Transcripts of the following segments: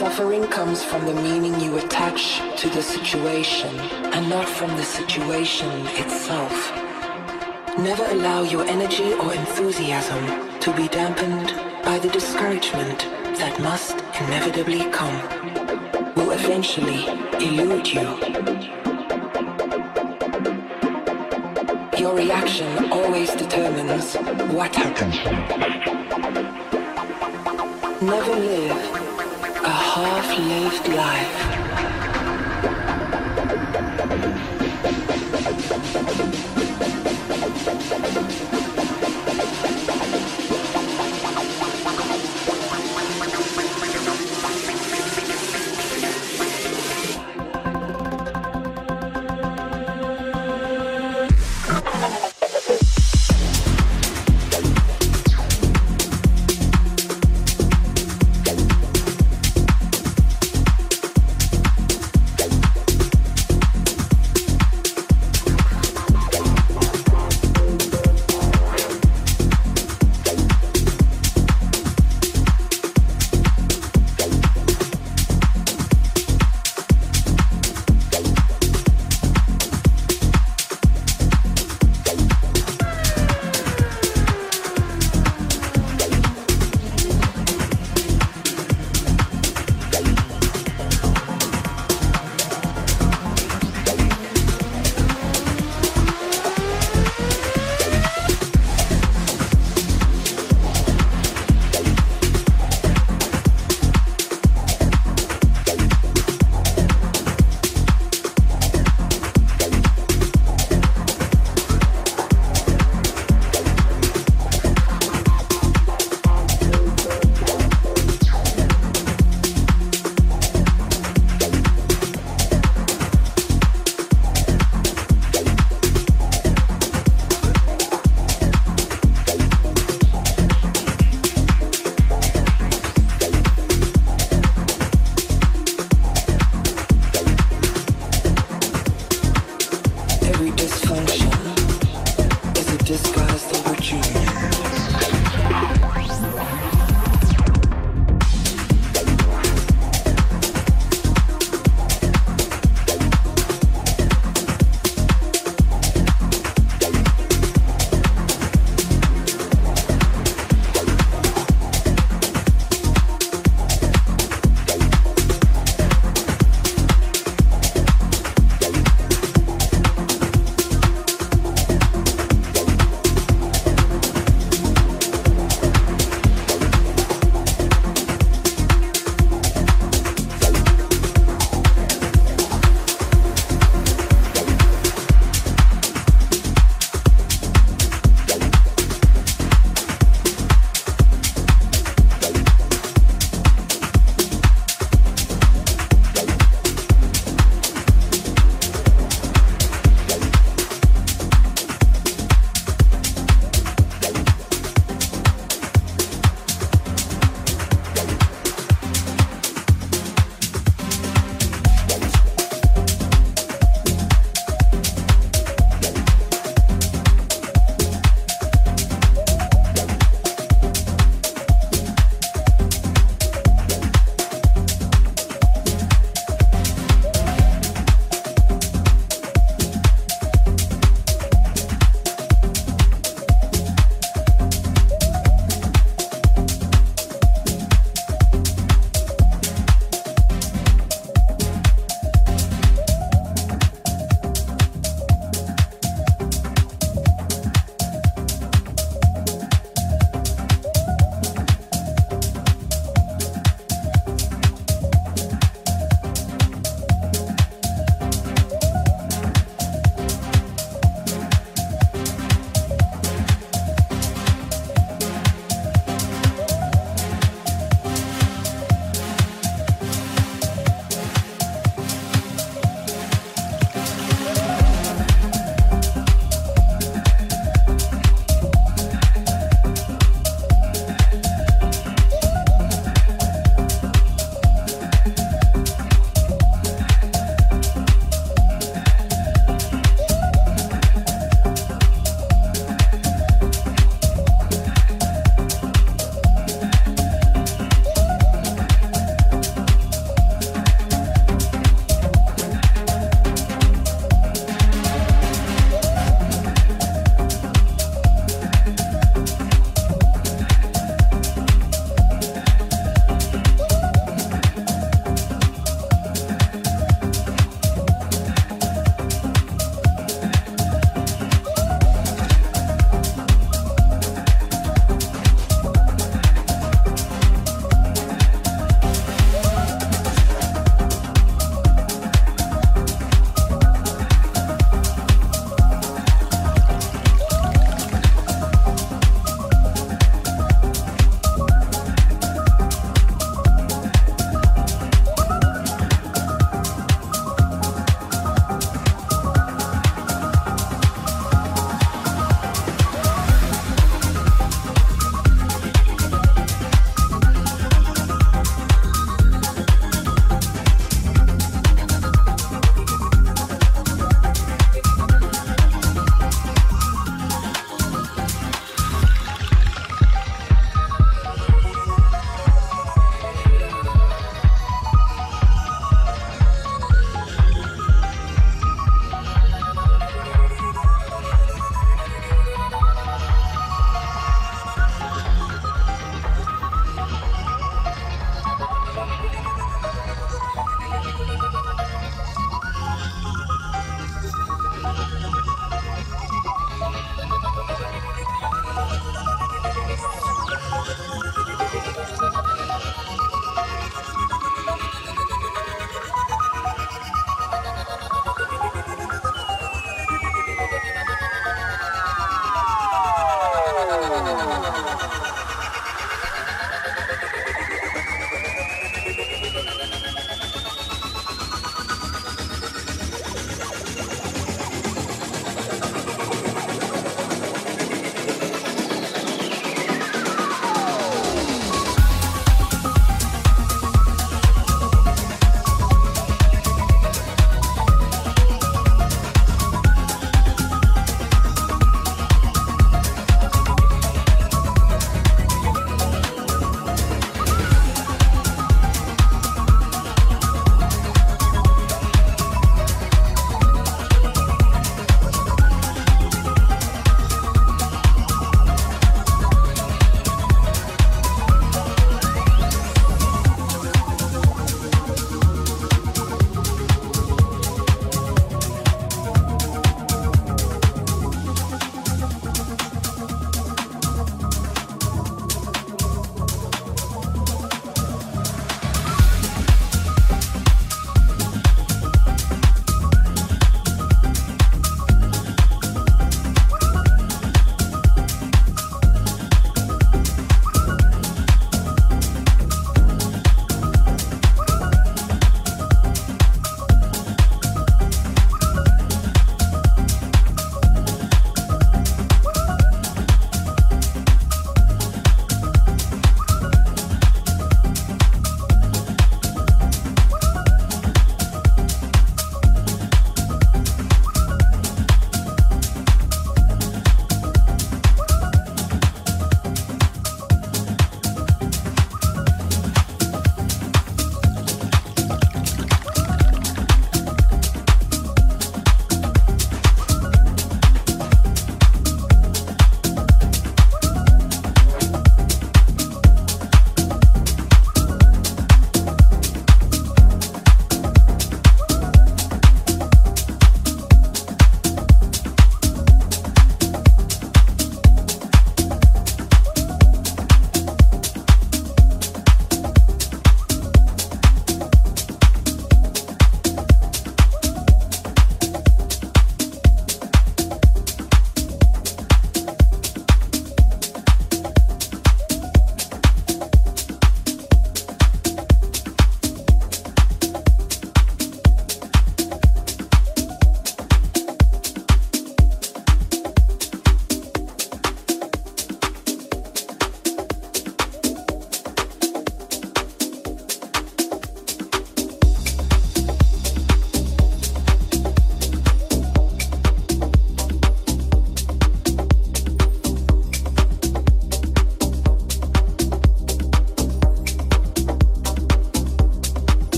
Suffering comes from the meaning you attach to the situation and not from the situation itself. Never allow your energy or enthusiasm to be dampened by the discouragement that must inevitably come, will eventually elude you. Your reaction always determines what happens. Never live half-lived life.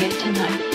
Here tonight?